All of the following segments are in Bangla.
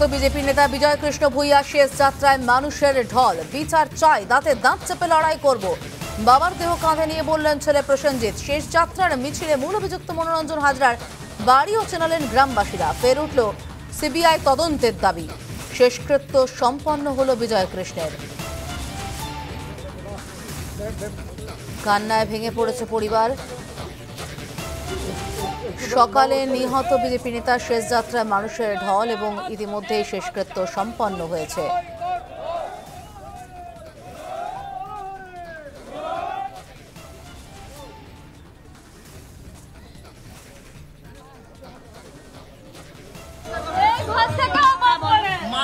বিজেপি নেতা বিজয় কৃষ্ণ শেষ যাত্রায় মানুষের ঢল। বিচার চাই, দাঁতে দাঁত চেপে লড়াই করব। বাবার দেহ কাঁধে নিয়ে বললেন ছেলে প্রসেনজিৎ। শেষ যাত্রার মিছিলে মূল অভিযুক্ত মনোরঞ্জন হাজরার বাড়িও চেনালেন গ্রামবাসীরা। ফের উঠল সিবিআই তদন্তের দাবি। শেষকৃত্য সম্পন্ন হল বিজয় কৃষ্ণের কান্নায় ভেঙে পড়েছে পরিবার। সকালে নিহত বিজেপি নেতা শেষ যাত্রায় মানুষের ঢল এবং ইতিমধ্যেই শেষকৃত্য সম্পন্ন হয়েছে।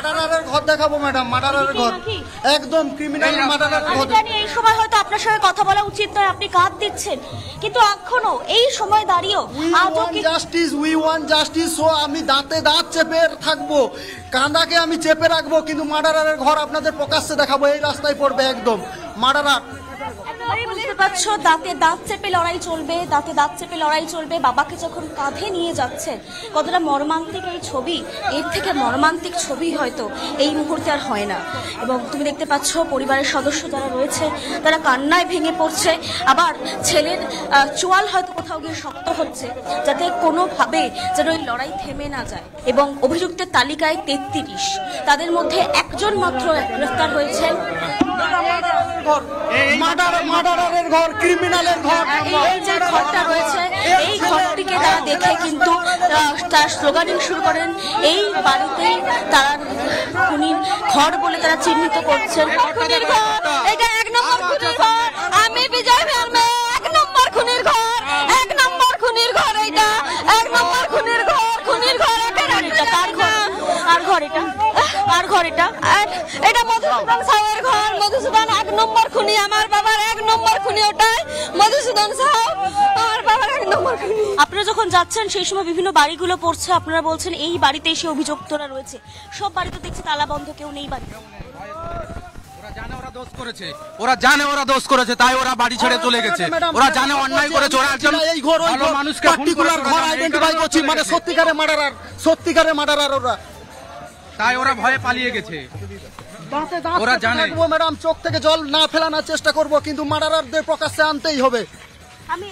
মার্ডারারের ঘর দেখাবো ম্যাডাম মার্ডারারের ঘর। একদম ক্রিমিনাল মার্ডারারের আমি ঘর। জানি এই সময় হয়তো আপনার সঙ্গে কথা বলা উচিত নয় আপনি কাঁদ দিচ্ছেন। কিন্তু এখনও এই সময় দাঁড়িয়েও আজও justice we want justice so আমি দাঁতে দাঁত চেপে থাকব। কাঁদাকে আমি চেপে রাখব কিন্তু মার্ডারারের ঘর আপনাদের প্রকাশ্যে দেখাবো এই রাস্তায় পড়বে একদম। মার্ডারার বুঝতে পারছ, দাঁতে দাঁত চেপে লড়াই চলবে, দাঁতে দাঁত চেপে লড়াই চলবে, বাবাকে যখন কাঁধে নিয়ে যাচ্ছেন কতটা মর্মান্তিক এই ছবি, এর থেকে মর্মান্তিক ছবি হয়তো এই মুহূর্তে আর হয় না। এবং তুমি দেখতে পাচ্ছ, পরিবারের সদস্য যারা রয়েছে, তারা কান্নায় ভেঙে পড়ছে, আবার ছেলের চোয়াল হয়তো কোথাও গিয়ে শক্ত হচ্ছে, যাতে কোনোভাবে যেন এই লড়াই থেমে না যায়। এবং অভিযুক্তের তালিকায় তেত্রিশ। তাদের মধ্যে একজন মাত্র গ্রেফতার হয়েছেন। ঘর। মার্ডার মার্ডারারের ঘর। ক্রিমিনালের ঘর এই যে ঘরটা রয়েছে এই ঘরটিকে তারা দেখে কিন্তু তারা স্লোগানিং শুরু করেন এই বাড়িতে তারা খুনির ঘর বলে তারা চিহ্নিত করছেন। খুনির ঘর এটা এক নম্বর খুনির ঘর। আমি বিজয় ভার্মা এক নম্বর খুনির ঘর এক নম্বর খুনির ঘর এটা এক নম্বর খুনির ঘর খুনির ঘর এটা এটা কার ঘর? আর ঘর এটা? আর ঘর এটা? মধুসূদন সাহের ঘর মধুসূদন এক নম্বর খুনি আমার বাবার এক নম্বর খুনি ওটাই। মধুসূদন সাহ আমার বাবার এক নম্বর খুনি। আপনারা যখন যাচ্ছেন সেই সময় বিভিন্ন বাড়িগুলো পড়ছে আপনারা বলছেন এই বাড়িতে এসে অভিযুক্তরা রয়েছে। সব বাড়িতে দেখছি তালা বন্ধ কেউ নেই বাড়িতে। ওরা জানে ওরা দোষ করেছে। ওরা জানে ওরা দোষ করেছে তাই ওরা বাড়ি ছেড়ে চলে গেছে। ওরা জানে অন্যায় করেছে ওরা একজন এই ঘর ওই মানুষকে পার্টিকুলার ঘর আইডেন্টিফাই করছি মানে সত্যিকারে মার্ডারার সত্যিকারে মার্ডারার ওরা। তাই ওরা ভয়ে পালিয়ে গেছে। ওরা জানে। ম্যাডাম। চোখ থেকে জল না ফেলানোর চেষ্টা করব কিন্তু মার্ডারারদের প্রকাশ্যে আনতেই হবে। আমি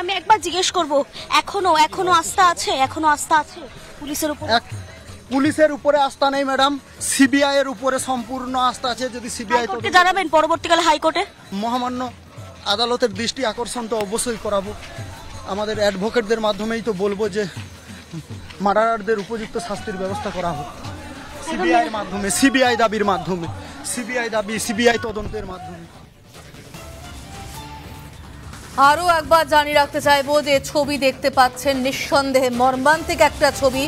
আমি একবার জিজ্ঞেস করব এখনও এখনও আস্থা আছে? এখনও আস্থা আছে পুলিশের উপর? পুলিশের উপরে আস্থা নেই ম্যাডাম। সিবিআই এর উপরে সম্পূর্ণ আস্থা আছে যদি সিবিআই হাইকোর্টকে জানাবেন পরবর্তীকালে হাইকোর্টে? মহামান্য আদালতের দৃষ্টি আকর্ষণ তো অবশ্যই করাবো। আমাদের অ্যাডভোকেটদের মাধ্যমেই তো বলব যে মার্ডারারদের উপযুক্ত শাস্তির ব্যবস্থা করা হোক। সিবিআই মাধ্যমে, সিবিআই দাবির মাধ্যমে, সিবিআই দাবি, সিবিআই তদন্তের মাধ্যমে। আরও একবার জানিয়ে রাখতে চাইব যে ছবি দেখতে পাচ্ছেন নিঃসন্দেহে মর্মান্তিক একটা ছবি।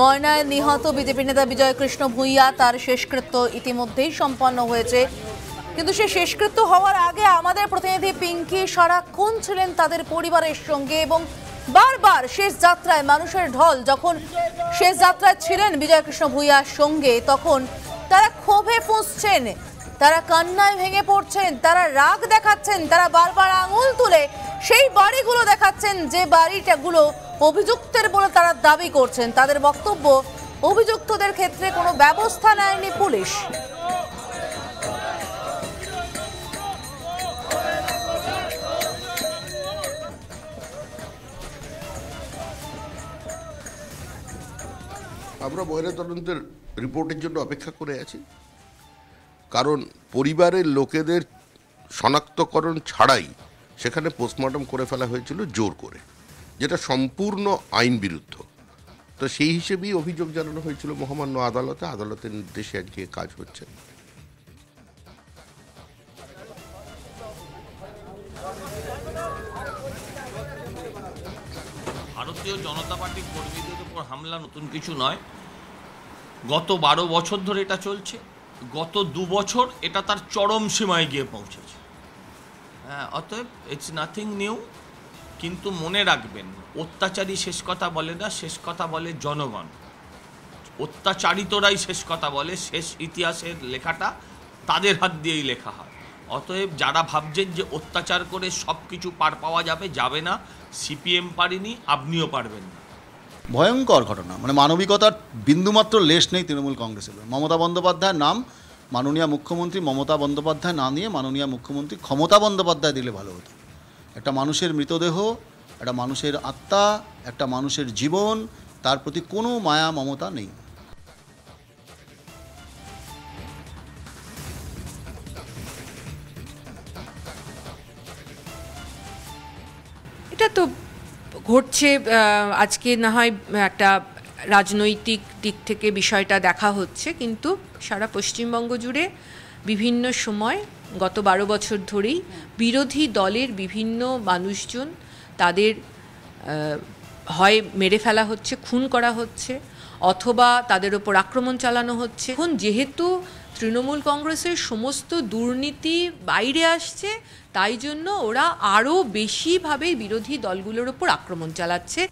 ময়নায় নিহত বিজেপি নেতা বিজয় কৃষ্ণ ভূঁইয়া তার শেষকৃত্য ইতিমধ্যেই সম্পন্ন হয়েছে। কিন্তু সে শেষকৃত্য হওয়ার আগে আমাদের প্রতিনিধি পিঙ্কি সারাক্ষণ ছিলেন তাদের পরিবারের সঙ্গে এবং বারবার শেষ যাত্রায় মানুষের ঢল, যখন শেষ যাত্রায় ছিলেন বিজয় কৃষ্ণ ভূঁইয়ার সঙ্গে, তখন তারা ক্ষোভে ফুঁসছেন, তারা কান্নায় ভেঙে পড়ছেন, তারা রাগ দেখাচ্ছেন, তারা বারবার আঙুল তুলে সেই বাড়িগুলো দেখাচ্ছেন, যে বাড়িটাগুলো অভিযুক্তের বলে তারা দাবি করছেন। তাদের বক্তব্য, অভিযুক্তদের ক্ষেত্রে কোনো ব্যবস্থা নেয়নি পুলিশ। আমরা ময়না তদন্তের রিপোর্টের জন্য অপেক্ষা করে আছি। কারণ পরিবারের লোকেদের শনাক্তকরণ ছাড়াই সেখানে পোস্টমর্টম করে ফেলা হয়েছিল জোর করে, যেটা সম্পূর্ণ আইন বিরুদ্ধ। তো সেই হিসেবেই অভিযোগ জানানো হয়েছিল মহামান্য আদালতে, আদালতের নির্দেশে আজকে কাজ হচ্ছে। ভারতীয় জনতা পার্টির কর্মীদের উপর হামলা নতুন কিছু নয়। গত বারো বছর ধরে এটা চলছে। গত দু বছর এটা তার চরম সীমায় গিয়ে পৌঁছেছে। হ্যাঁ অতএব ইটস নাথিং নিউ কিন্তু মনে রাখবেন, অত্যাচারী শেষ কথা বলে না, শেষ কথা বলে জনগণ। অত্যাচারিতরাই শেষ কথা বলে, শেষ ইতিহাসের লেখাটা তাদের হাত দিয়েই লেখা হয়। অতএব যারা ভাবছেন যে অত্যাচার করে সব কিছু পার পাওয়া যাবে যাবে না, সিপিএম পারেনি, আপনিও পারবেন না। ভয়ঙ্কর ঘটনা মানে মানবিকতার বিন্দুমাত্র লেশ নেই তৃণমূল কংগ্রেসের মমতা বন্দ্যোপাধ্যায়ের নাম, মাননীয় মুখ্যমন্ত্রী মমতা বন্দ্যোপাধ্যায় না নিয়ে মাননীয় মুখ্যমন্ত্রী ক্ষমতা বন্দ্যোপাধ্যায় দিলে ভালো হতো। একটা মানুষের মৃতদেহ, একটা মানুষের আত্মা, একটা মানুষের জীবন, তার প্রতি কোনো মায়া, মমতা নেই। এটা তো ঘটছে আজকে না হয় একটা রাজনৈতিক দিক থেকে বিষয়টা দেখা হচ্ছে, কিন্তু সারা পশ্চিমবঙ্গ জুড়ে বিভিন্ন সময় গত বারো বছর ধরেই বিরোধী দলের বিভিন্ন মানুষজন তাদের হয় মেরে ফেলা হচ্ছে, খুন করা হচ্ছে। অথবা তাদের ওপর আক্রমণ চালানো হচ্ছে। এখন যেহেতু তৃণমূল কংগ্রেসের সমস্ত দুর্নীতি বাইরে আসছে, তাই জন্য ওরা আরও বেশিভাবে বিরোধী দলগুলোর ওপর আক্রমণ চালাচ্ছে।